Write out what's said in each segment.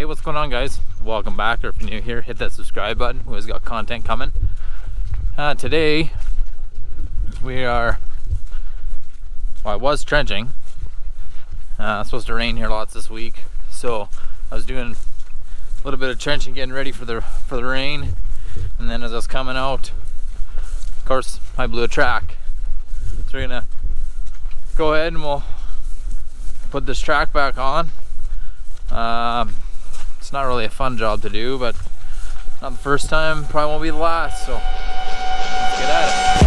Hey, what's going on guys? Welcome back, or if you're new here, hit that subscribe button. We always got content coming. Uh, today, we are, well I was trenching. Uh, supposed to rain here lots this week. So I was doing a little bit of trenching, getting ready for the, for the rain. And then as I was coming out, of course, I blew a track. So we're gonna go ahead and we'll put this track back on. It's not really a fun job to do, but not the first time, probably won't be the last, so let's get at it.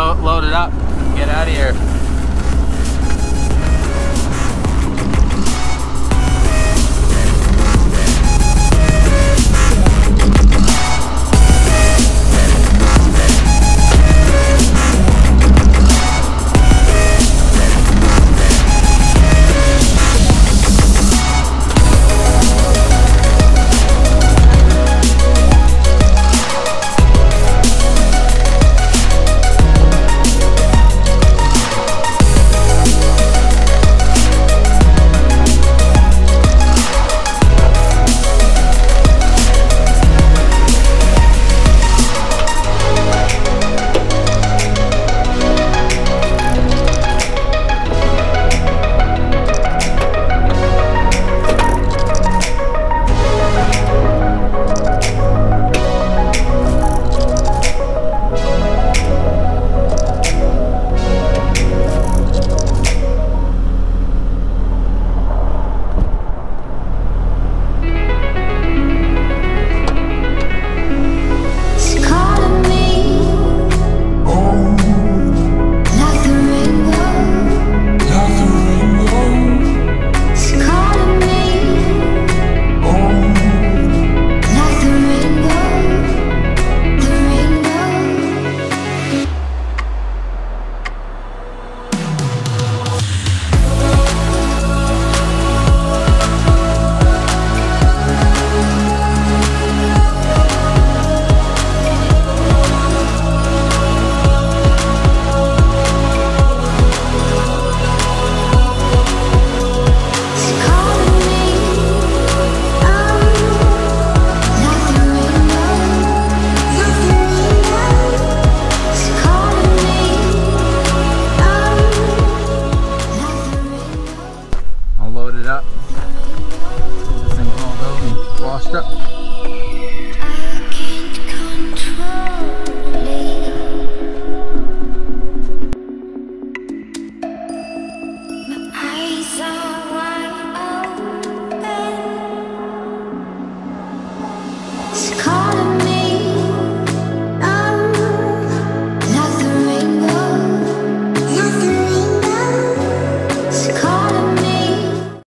This thing lo loaded up, get out of here.